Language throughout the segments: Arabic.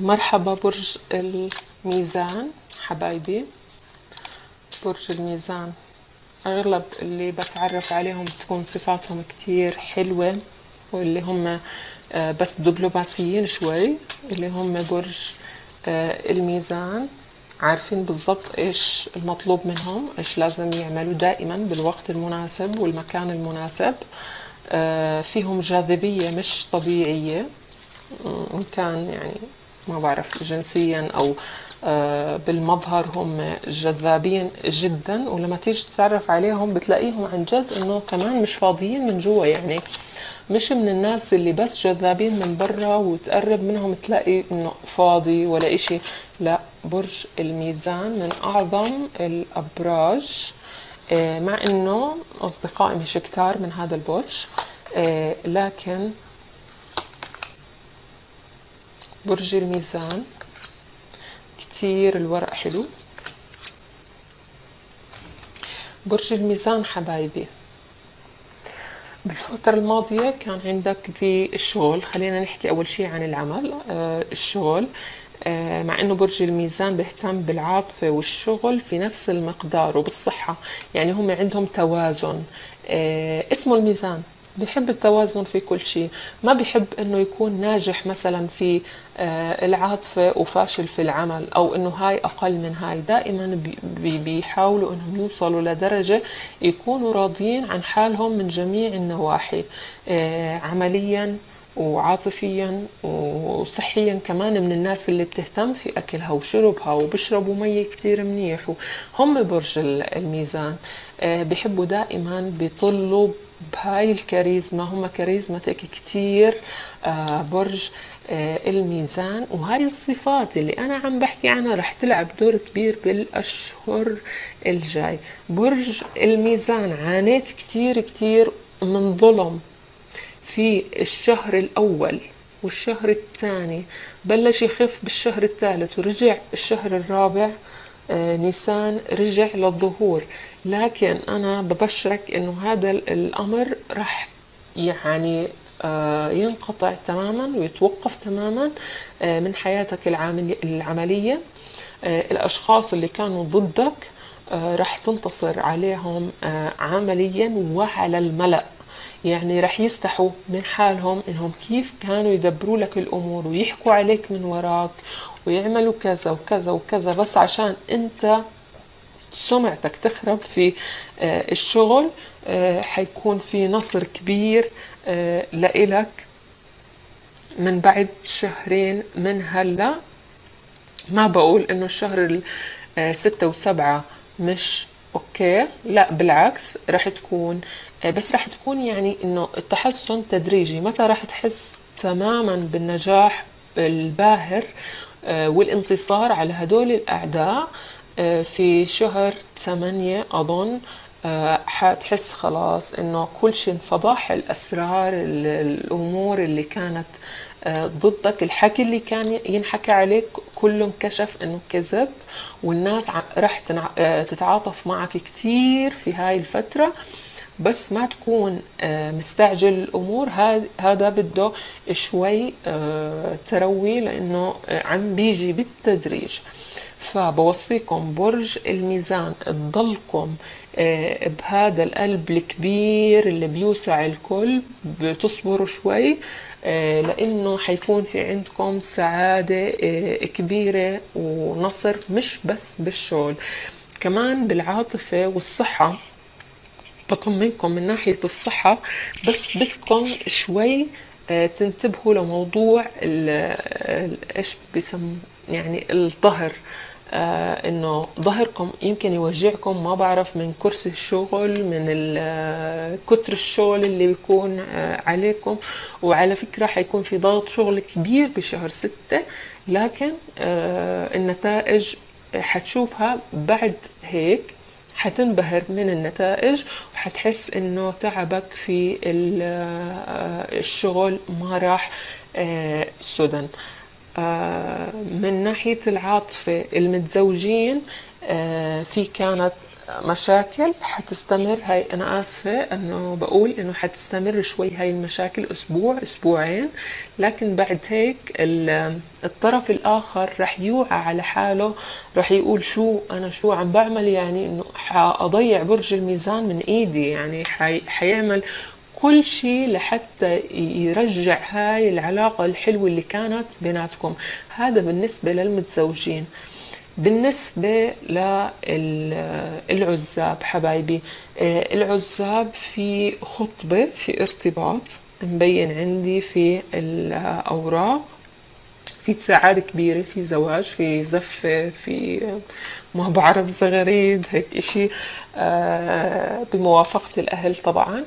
مرحبا برج الميزان حبايبي. برج الميزان أغلب اللي بتعرف عليهم بتكون صفاتهم كتير حلوة واللي هم آه، بس دبلوماسيين شوي اللي هم برج آه، الميزان. عارفين بالضبط إيش المطلوب منهم إيش لازم يعملوا دائما بالوقت المناسب والمكان المناسب. آه، فيهم جاذبية مش طبيعية. إن كان يعني ما بعرف جنسيا أو آه، بالمظهر هم جذابين جدا ولما تيجي تتعرف عليهم بتلاقيهم عن جد إنه كمان مش فاضيين من جوا يعني مش من الناس اللي بس جذابين من برا وتقرب منهم تلاقي إنه فاضي ولا إشي. لا برج الميزان من أعظم الأبراج آه، مع إنه أصدقائي مش كتار من هذا البرج آه، لكن برج الميزان. كتير الورق حلو. برج الميزان حبايبي. بالفترة الماضية كان عندك في الشغل. خلينا نحكي أول شيء عن العمل. آه الشغل. آه مع إنه برج الميزان بيهتم بالعاطفة والشغل في نفس المقدار وبالصحة. يعني هم عندهم توازن. آه اسمه الميزان. بحب التوازن في كل شيء. ما بحب إنه يكون ناجح مثلا في آه، العاطفة وفاشل في العمل أو إنه هاي أقل من هاي. دائما بي- بيحاولوا إنهم يوصلوا لدرجة يكونوا راضيين عن حالهم من جميع النواحي آه، عمليا وعاطفيا وصحيا كمان من الناس اللي بتهتم في أكلها وشربها وبشربوا مي كتير منيح. هم برج الميزان آه، بيحبوا دائما بيطلوا بهاي الكاريزما هم كاريزماتيك كتير آه، برج آه، الميزان. وهاي الصفات اللي أنا عم بحكي عنها رح تلعب دور كبير بالأشهر الجاي. برج الميزان عانيت كتير كتير من ظلم في الشهر الأول والشهر الثاني. بلش يخف بالشهر الثالث ورجع الشهر الرابع. نيسان رجع للظهور. لكن أنا ببشرك إنه هذا الأمر رح يعني آه، ينقطع تماما ويتوقف تماما آه، من حياتك العملي- العملية. آه، الأشخاص اللي كانوا ضدك آه، رح تنتصر عليهم آه، عمليا وعلى الملأ. يعني رح يستحوا من حالهم إنهم كيف كانوا يدبروا لك الأمور ويحكوا عليك من وراك ويعملوا كذا وكذا وكذا بس عشان أنت سمعتك تخرب في آه، الشغل آه، حيكون في نصر كبير آه، لإلك من بعد شهرين من هلا. ما بقول إنه الشهر ال- آه، ستة وسبعة مش أوكي لا بالعكس رح تكون بس رح تكون يعني إنه التحسن تدريجي. متى رح تحس تماما بالنجاح الباهر آه، والانتصار على هدول الأعداء آه، في شهر ثمانية أظن آه، حتحس خلاص إنه كل شيء انفضح الأسرار ال- الأمور اللي كانت آه، ضدك الحكي اللي كان ينحكى عليك كله انكشف إنه كذب والناس راح آه، تتعاطف معك كتير في هاي الفترة. بس ما تكون آه، مستعجل الأمور. هذا بده شوي آه، تروي لأنه آه، عم بيجي بالتدريج. فبوصيكم برج الميزان. تضلكم بهذا القلب الكبير اللي بيوسع الكل بتصبروا شوي لأنه حيكون في عندكم سعادة آه، كبيرة ونصر مش بس بالشغل كمان بالعاطفة والصحة. بطمنكم من ناحية الصحة بس بدكم شوي آه، تنتبهوا لموضوع إيش بيسم يعني الظهر. آه إنه ظهركم يمكن يوجعكم ما بعرف من كرسي الشغل من آه، كتر الشغل اللي بيكون آه عليكم. وعلى فكرة حيكون في ضغط شغل كبير بشهر ستة لكن آه النتائج حتشوفها بعد هيك. حتنبهر من النتائج وحتحس إنه تعبك في آه، الشغل ما راح آه، سدى آه، من ناحية العاطفة المتزوجين في كانت مشاكل حتستمر. هاي أنا آسفة أنه بقول إنه حتستمر شوي هاي المشاكل أسبوع أسبوعين لكن بعد هيك الطرف الآخر رح يوعى على حاله رح يقول شو أنا شو عم بعمل يعني إنه حأضيع برج الميزان من إيدي. يعني حي حيعمل كل شيء لحتى يرجع هاي العلاقة الحلوة اللي كانت بيناتكم. هذا بالنسبة للمتزوجين. بالنسبة للعزاب حبايبي آه، العزاب في خطبة في ارتباط مبين عندي في الأوراق في سعادة كبيرة في زواج في زفة في ما بعرف زغريد هيك إشي آه، بموافقة الأهل طبعا.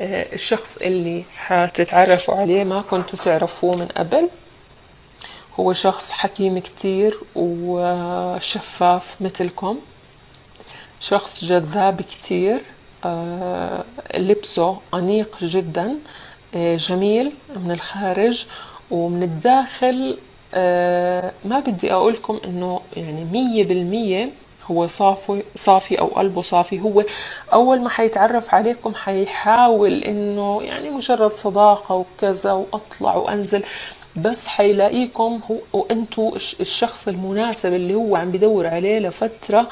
آه، الشخص اللي حتتعرفوا عليه ما كنتوا تعرفوه من قبل. هو شخص حكيم كتير وشفاف مثلكم. شخص جذاب كتير. آه، لبسه أنيق جدا. آه، جميل من الخارج ومن الداخل. آه، ما بدي أقولكم إنه يعني مية بالمية هو صافي صافي أو قلبه صافي. هو أول ما حيتعرف عليكم حيحاول إنه يعني مجرد صداقة وكذا وأطلع وأنزل. بس حيلاقيكم هو الشخص المناسب اللي هو عم بدور عليه لفترة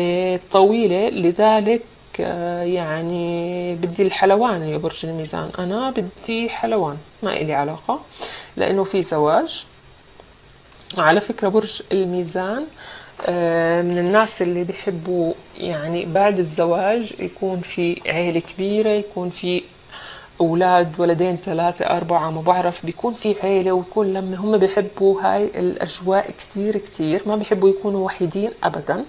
آه، طويلة. لذلك آه، يعني بدي الحلوان يا برج الميزان. أنا بدي حلوان ما إلي علاقة لأنه في زواج. على فكرة برج الميزان آه، من الناس اللي بيحبوا يعني بعد الزواج يكون في عيلة كبيرة يكون في أولاد ولدين ثلاثة أربعة ما بعرف بيكون في عيلة ويكون لما هم بيحبوا هاي الأجواء كتير كتير. ما بيحبوا يكونوا وحيدين أبدا.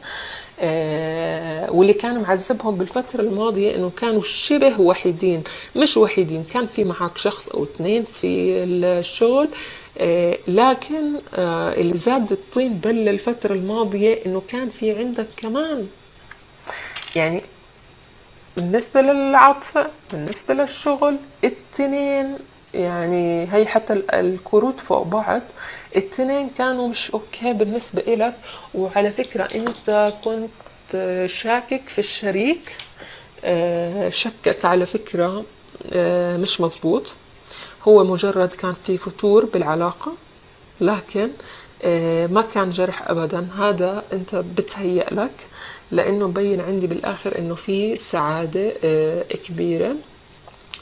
آه واللي كان معذبهم بالفترة الماضية إنه كانوا شبه وحيدين. مش وحيدين كان في معك شخص أو اثنين في الشغل. آه لكن آه اللي زاد الطين بل الفترة الماضية إنه كان في عندك كمان. يعني بالنسبة للعاطفة بالنسبة للشغل التنين يعني هي حتى الكروت فوق بعض التنين كانوا مش أوكي بالنسبة إلك. وعلى فكرة أنت كنت شاكك في الشريك آه، شكك على فكرة آه، مش مزبوط. هو مجرد كان في فتور بالعلاقة لكن ما كان جرح ابدا. هذا أنت بتهيأ لك لأنه مبين عندي بالآخر إنه في سعادة آه، كبيرة.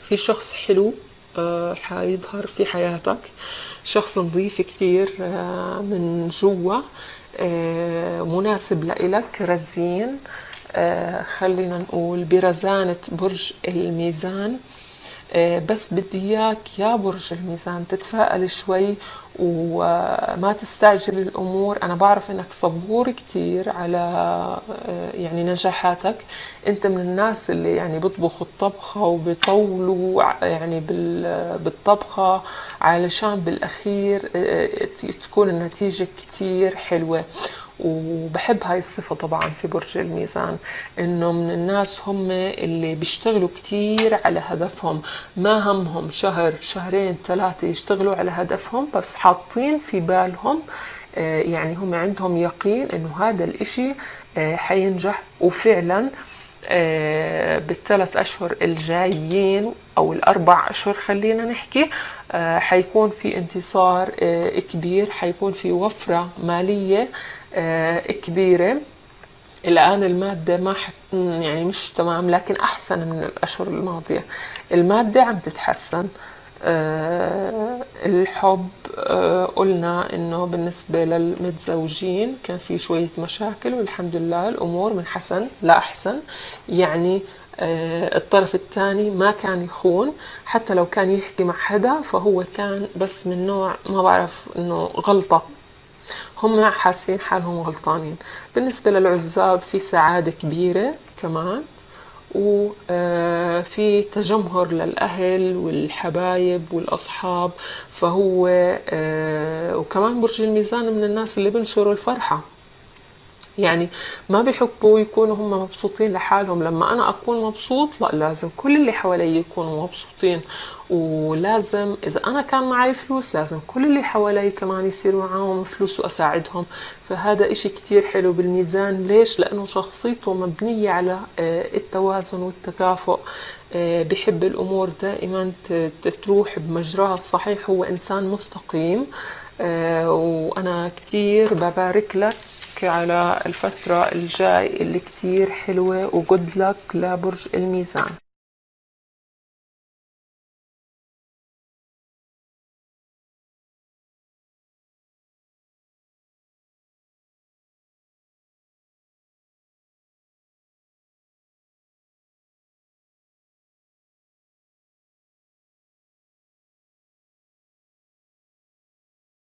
في شخص حلو آه، حيظهر في حياتك. شخص نظيف كتير من جوا مناسب لإلك رزين. خلينا نقول برزانة برج الميزان. آه، بس بدي إياك يا برج الميزان تتفائل شوي وما تستعجل الأمور. أنا بعرف إنك صبور كتير على آه، يعني نجاحاتك. أنت من الناس اللي يعني بيطبخوا الطبخة وبيطولوا يعني بالطبخة علشان بالأخير آه، تكون النتيجة كتير حلوة. وبحب هاي الصفة طبعا في برج الميزان إنه من الناس هم اللي بيشتغلوا كتير على هدفهم. ما همهم شهر شهرين ثلاثة يشتغلوا على هدفهم بس حاطين في بالهم آه، يعني هم عندهم يقين إنه هذا الإشي آه، حينجح. وفعلا آه، بالثلاث أشهر الجايين أو الأربع أشهر خلينا نحكي حيكون في انتصار كبير حيكون في وفرة مالية آه، كبيرة. الآن المادة ما حت يعني مش تمام لكن أحسن من الأشهر الماضية. المادة عم تتحسن. أه الحب أه قلنا إنه بالنسبة للمتزوجين كان في شوية مشاكل والحمد لله الأمور من حسن لأحسن. يعني الطرف الثاني ما كان يخون. حتى لو كان يحكي مع حدا فهو كان بس من نوع ما بعرف إنه غلطة. هم حاسين حالهم غلطانين. بالنسبة للعزاب في سعادة كبيرة كمان وفي آه، تجمهر للأهل والحبايب والأصحاب فهو آه، وكمان برج الميزان من الناس اللي بنشروا الفرحة. يعني ما بيحبوا يكونوا هم مبسوطين لحالهم. لما أنا أكون مبسوط لا لازم كل اللي حوالي يكونوا مبسوطين. ولازم إذا أنا كان معي فلوس لازم كل اللي حوالي كمان يصير معاهم فلوس وأساعدهم. فهذا إشي كتير حلو بالميزان. ليش؟ لأنه شخصيته مبنية على التوازن والتكافؤ. بحب الأمور دائما تروح بمجراها الصحيح. هو إنسان مستقيم. وأنا كتير ببارك لك على الفترة الجاي اللي كتير حلوة وجود لك لبرج الميزان.